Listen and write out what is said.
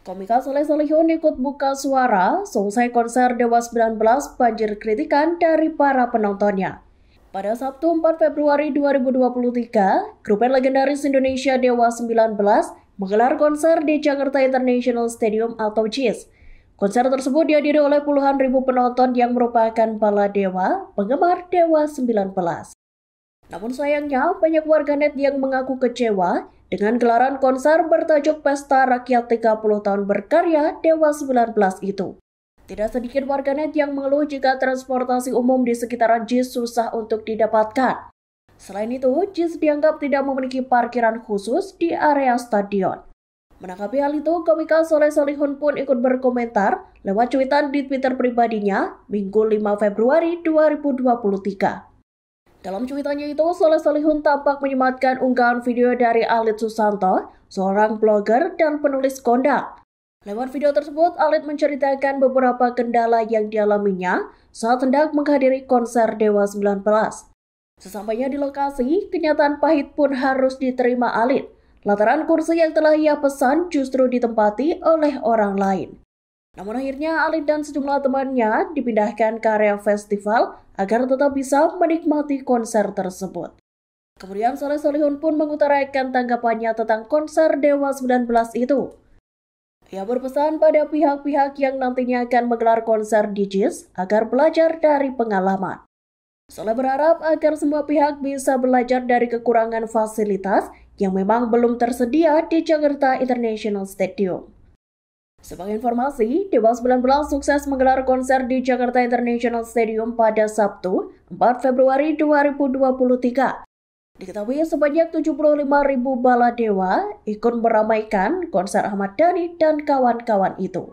Komika Soleh Solihun ikut buka suara selesai konser Dewa 19 banjir kritikan dari para penontonnya. Pada Sabtu 4 Februari 2023, grup legendaris Indonesia Dewa 19 menggelar konser di Jakarta International Stadium atau JIS. Konser tersebut dihadiri oleh puluhan ribu penonton yang merupakan bala dewa, penggemar Dewa 19. Namun sayangnya, banyak warganet yang mengaku kecewa dengan gelaran konser bertajuk Pesta Rakyat 30 Tahun Berkarya Dewa 19 itu. Tidak sedikit warganet yang mengeluh jika transportasi umum di sekitaran JIS susah untuk didapatkan. Selain itu, JIS dianggap tidak memiliki parkiran khusus di area stadion. Menanggapi hal itu, komika Soleh Solihun pun ikut berkomentar lewat cuitan di Twitter pribadinya Minggu 5 Februari 2023. Dalam cuitannya itu, Soleh Solihun tampak menyematkan unggahan video dari Alit Susanto, seorang blogger dan penulis kondang. Lewat video tersebut, Alit menceritakan beberapa kendala yang dialaminya saat hendak menghadiri konser Dewa 19. Sesampainya di lokasi, kenyataan pahit pun harus diterima Alit, lantaran kursi yang telah ia pesan justru ditempati oleh orang lain. Namun akhirnya Alid dan sejumlah temannya dipindahkan ke area festival agar tetap bisa menikmati konser tersebut. Kemudian Soleh Solihun pun mengutarakan tanggapannya tentang konser Dewa 19 itu. Ia berpesan pada pihak-pihak yang nantinya akan menggelar konser di JIS agar belajar dari pengalaman. Soleh berharap agar semua pihak bisa belajar dari kekurangan fasilitas yang memang belum tersedia di Jakarta International Stadium. Sebagai informasi, Dewa 19 sukses menggelar konser di Jakarta International Stadium pada Sabtu, 4 Februari 2023. Diketahui sebanyak 75 ribu bala dewa ikut meramaikan konser Ahmad Dhani dan kawan-kawan itu.